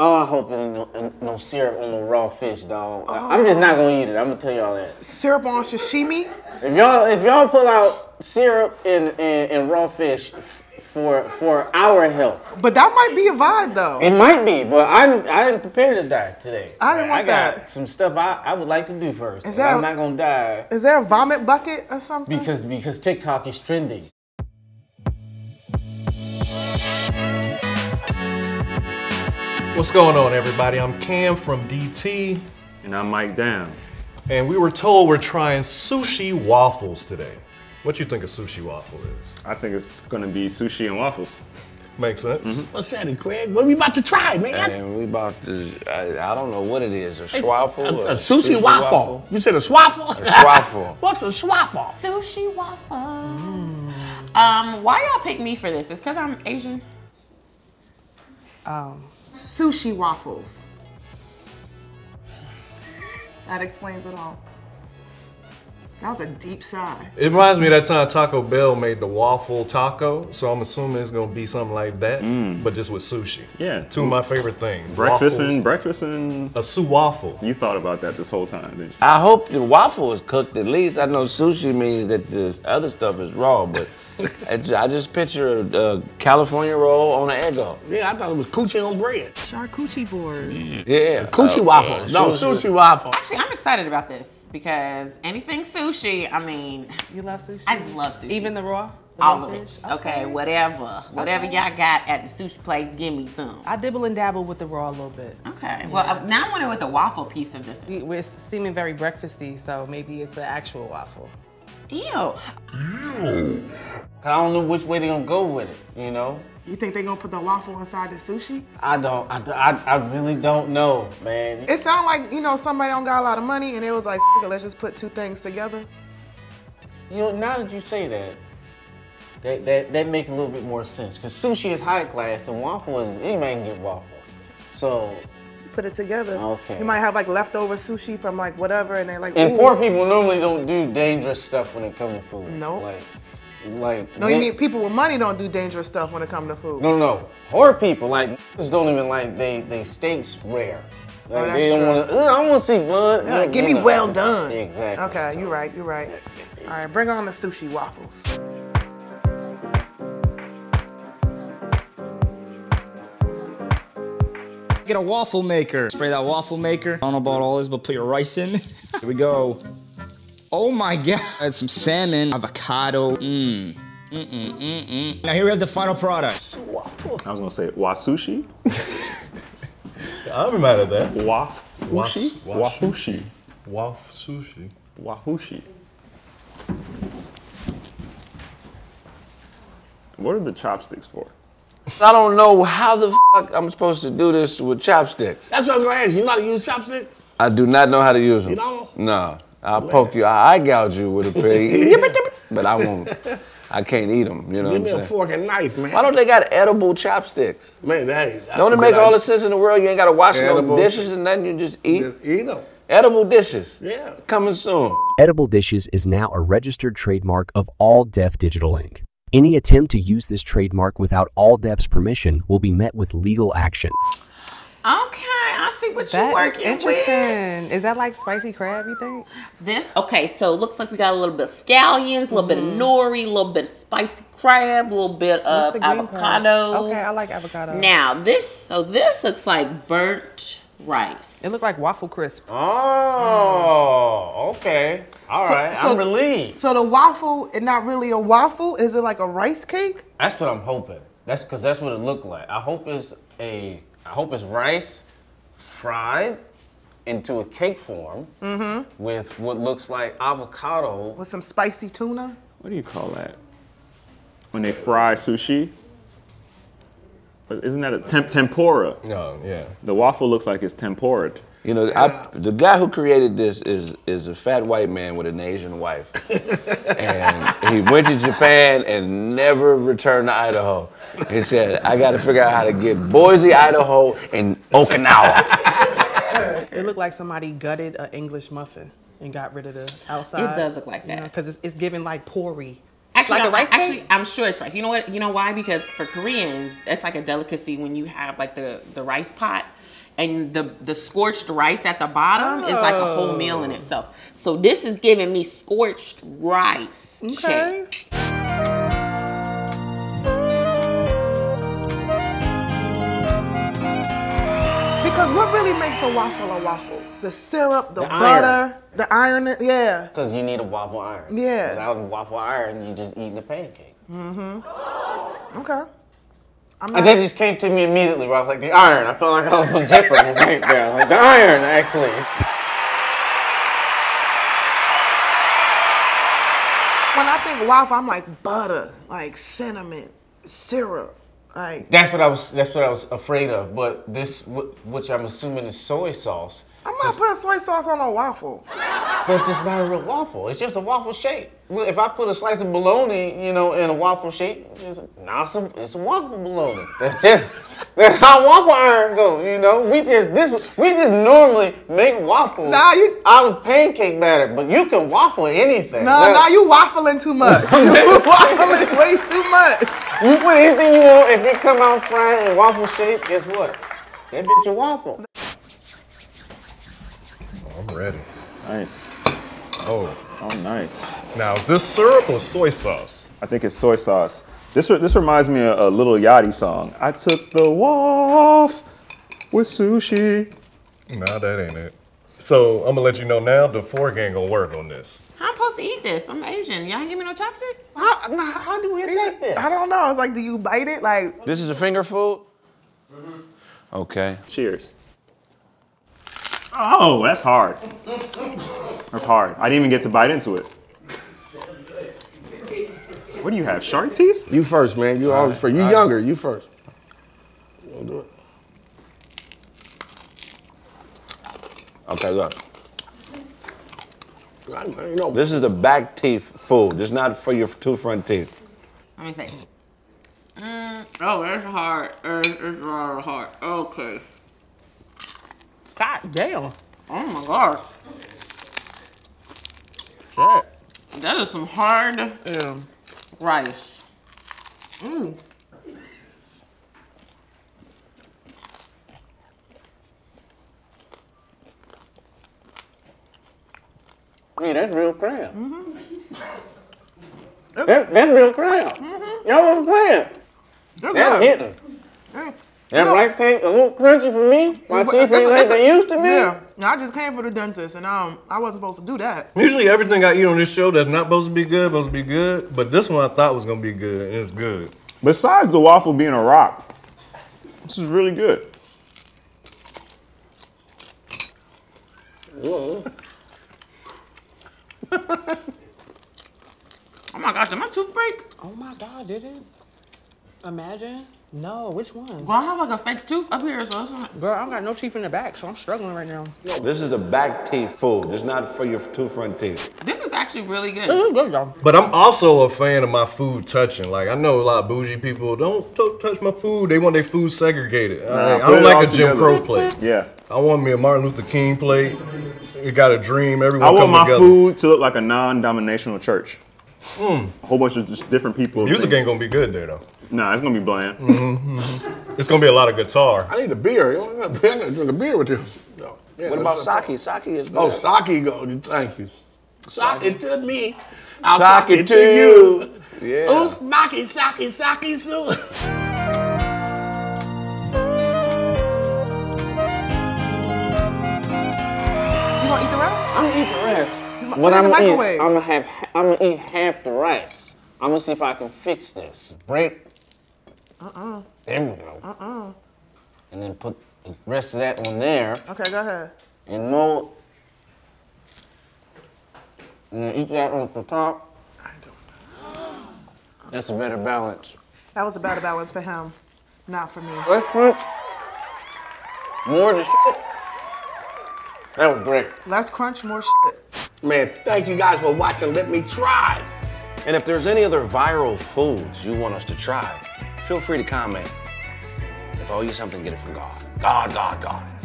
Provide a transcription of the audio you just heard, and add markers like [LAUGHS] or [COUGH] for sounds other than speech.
Oh, I hope no, no syrup on the raw fish, dog. I- I'm just not oh. gonna eat it. I'm gonna tell y'all that. Syrup on sashimi? If y'all if y'all pull out syrup and and, and raw fish f- for for our health, But that might be a vibe though. it might be. But I'm I'm prepared to die today. I didn't want I got that. some stuff I, I would like to do first. that- I'm not gonna die Is there a vomit bucket or something? because because TikTok is trending. What's going on, everybody? I'm Cam from DT, And I'm Mike Damn. and we were told we're trying sushi waffles today. What you think a sushi waffle is? I think it's gonna be sushi and waffles. Makes sense. What's that, Kraig? What we about to try, man? And we about to, I, I don't know what it is, a It's schwaffle? A, a sushi, waffle. You said a swaffle? A swaffle. [LAUGHS] What's a swaffle? Sushi waffles. Um, why y'all pick me for this? It's because I'm Asian. Sushi waffles. That explains it all. That was a deep sigh. It reminds me of that time Taco Bell made the waffle taco, so I'm assuming it's gonna be something like that, mm. but just with sushi. Yeah. Two of my favorite things. Breakfast Waffles, and breakfast and a su waffle. you thought about that this whole time, didn't you? I hope the waffle is cooked at least. I know sushi means that the other stuff is raw, but it's, I just picture a, a California roll on an eggo. Yeah, I thought it was coochie on bread. Charcuterie board. Yeah. Coochie uh, waffle. uh, no, sushi waffle. Actually, I'm excited about this because anything sushi, I mean, You love sushi? I love sushi. Even the raw? The all of it. Okay, whatever. Whatever y'all got at the sushi place, give me some. I dibble and dabble with the raw a little bit. Okay. Well, uh, now I'm wondering what the waffle piece of this We, is. we're seeming very breakfasty, so maybe it's an actual waffle. Ew. Ew. I don't know which way they're gonna go with it. You know. You think they're gonna put the waffle inside the sushi? I don't. I, I, I really don't know, man. It sound like, you know, somebody don't got a lot of money and it was like, "F- it, let's just put two things together. You know, now that you say that, that that, that make a little bit more sense. Because sushi is high class and waffle is anybody can get waffle. So, Put it together. Okay. You might have like leftover sushi from like whatever and they're like, and ooh. poor people normally don't do dangerous stuff when it comes to food. Nope. Like, like. No, you mean people with money don't do dangerous stuff when it comes to food. No, no, no. Poor people like just don't even like they they steaks rare. Oh, like, Oh, that's they don't true. want to. I don't want to see blood. Yeah, You give me well done. Yeah, exactly. Okay, you're right, you're right. All right, bring on the sushi waffles. Get a waffle maker. Spray that waffle maker. I don't know about all this, but put your rice in. [LAUGHS] Here we go. Oh my god. Add some salmon, avocado. Mmm. Mm mm mm mm. Now here we have the final product. Waffle. I was gonna say wasushi. I'm mad at that. Wafushi. Was- Wafushi. Waff sushi. Wafushi. What are the chopsticks for? I don't know how the fuck I'm supposed to do this with chopsticks. That's what I was gonna ask. You know how to use chopstick? I do not know how to use them. You don't? No. I'll poke you. I eye gouge you with a [LAUGHS] pig, but I won't. I can't eat them. You know Give what me I'm a saying? fork and knife, man. Why don't they got edible chopsticks? Man, hey, that's Don't a it make good all the sense in the world? You ain't gotta wash Edible. no dishes and nothing. You just eat Just eat 'em. edible dishes. Yeah. Coming soon. Edible Dishes is now a registered trademark of All Def Digital Inc. Any attempt to use this trademark without All Def's permission will be met with legal action. Okay, I see what you're That is working interesting. with. Is that like spicy crab, you think? This okay, so it looks like we got a little bit of scallions, a little bit of mm-hmm. nori, a little bit of spicy crab, a little bit of the green part? avocado. Okay, I like avocado. Now this, so this looks like burnt rice. It looks like waffle crisp. Oh, okay. All So- right. so- I'm relieved. So the waffle is not really a waffle? Is it like a rice cake? That's what I'm hoping. That's because that's what it looked like. I hope it's a. I hope it's rice fried into a cake form mm -hmm. with what looks like avocado. With some spicy tuna? What do you call that? When they fry sushi? But Isn't that a temp- tempura? No, yeah. The waffle looks like it's tempura. You know, I, the guy who created this is is a fat white man with an Asian wife, [LAUGHS] and he went to Japan and never returned to Idaho. He said, "I got to figure out how to get Boise, Idaho, and Okinawa." [LAUGHS] It looked like somebody gutted an English muffin and got rid of the outside. It does look like that. Because it's, it's giving like pori. Actually, Like no, rice cake? actually, I'm sure it's rice. You know what? You know why? Because for Koreans, it's like a delicacy when you have like the the rice pot, and the the scorched rice at the bottom is like a whole meal in oh. itself. So this is giving me scorched rice. Okay. cake. What really makes a waffle a waffle? The syrup, the, The butter, iron. the iron. Yeah. Because you need a waffle iron. Yeah. Without a waffle iron, you just eating a pancake. Mm-hmm. Okay. I'm And not, that just came to me immediately where I was like, the iron. I felt like I was on Jeopardy right there. Like, the iron, actually. when I think waffle, I'm like butter, like cinnamon, syrup, like. That's what I was. That's what I was afraid of. But this, which I'm assuming is soy sauce. I'm not putting soy sauce on a waffle. But it's not a real waffle. It's just a waffle shape. If I put a slice of bologna, you know, in a waffle shape, it's now it's a, it's a waffle bologna. That's just that's how waffle iron go. You know, we just this we just normally make waffles Nah, you- out of pancake batter, but you can waffle anything. No, Like, no, you waffling too much. [LAUGHS] You waffling way too much. You put anything you want. If it come out fried in waffle shape, guess what? That bitch a waffle. I'm ready. Nice. Oh, Oh, nice. now is this syrup or soy sauce? I think it's soy sauce. This this reminds me of a Lil Yachty song. I took the waff with sushi. Nah, that ain't it. So I'm gonna let you know now. The fork ain't gonna work on this. How I'm supposed to eat this? I'm Asian. Y'all ain't give me no chopsticks? How, how do we attack this? I don't know. It's like, do you bite it? Like, This is a finger food? Mm-hmm. Okay. Cheers. Oh, that's hard. That's hard. I didn't even get to bite into it. What do you have? Shark teeth? You first, man. You always first. You younger. You first. You wanna do it? Okay, look. I, you know, This is the back teeth food. This is not for your two front teeth. Let me see. Mm, oh, it's hard. It's, it's rather hard. Okay. God damn. Oh my gosh. Shit. That is some hard rice. Mmm. Yeah, that's real crab. Mm-hmm. That, that's real crab. Mm-hmm. Y'all wasn't playing. they're That's good. hitting. Hey, That look, rice cake a little crunchy for me. My but teeth it's a- ain't like they used to be. Yeah. Now, I just came for the dentist, and um, I wasn't supposed to do that. Usually everything I eat on this show that's not supposed to be good, supposed to be good. But this one I thought was gonna be good, and it's good. Besides the waffle being a rock, this is really good. Whoa. [LAUGHS] Oh my gosh, did my tooth break? Oh my God, did it? Imagine. No, which one? Well, I have like a fake tooth up here, so it's not. Girl, I don't got no teeth in the back, so I'm struggling right now. This is the back teeth food. This is not for your two front teeth. This is actually really good. This is good though. But I'm also a fan of my food touching. Like I know a lot of bougie people don't touch my food. They want their food segregated. I, I don't like a Jim together. Crow plate. Yeah. I want me a Martin Luther King plate. It got a dream. Everyone I want come my together. food to look like a non-dominational church. A whole bunch of just different people. Music ain't gonna be good there though. Nah, it's gonna be bland. Mm-hmm, mm-hmm. It's gonna be a lot of guitar. I need a beer. You know, I'm gonna drink a beer with you. No. Yeah, What about that's- sake? Sake is oh, good. Oh, sake go. Thank you. Sake to me. I'll Sake to you. Yeah. Oh, sake, sake, sake, soon. You gonna eat the rest? I'm gonna eat the rest. What I'm gonna eat. I'm gonna have, I'm gonna eat half the rice. I'm gonna see if I can fix this. Break. Uh-uh. There we go. Uh-uh. And then put the rest of that on there Okay, go ahead. and mold. And then eat that on the top. I don't know. That's a better balance. That was a better balance for him, not for me. Let's crunch. More the shit. That was great. Let's crunch more shit. Man, thank you guys for watching. Let me try. And if there's any other viral foods you want us to try, feel free to comment. If I owe you something, get it from God. God, God, God.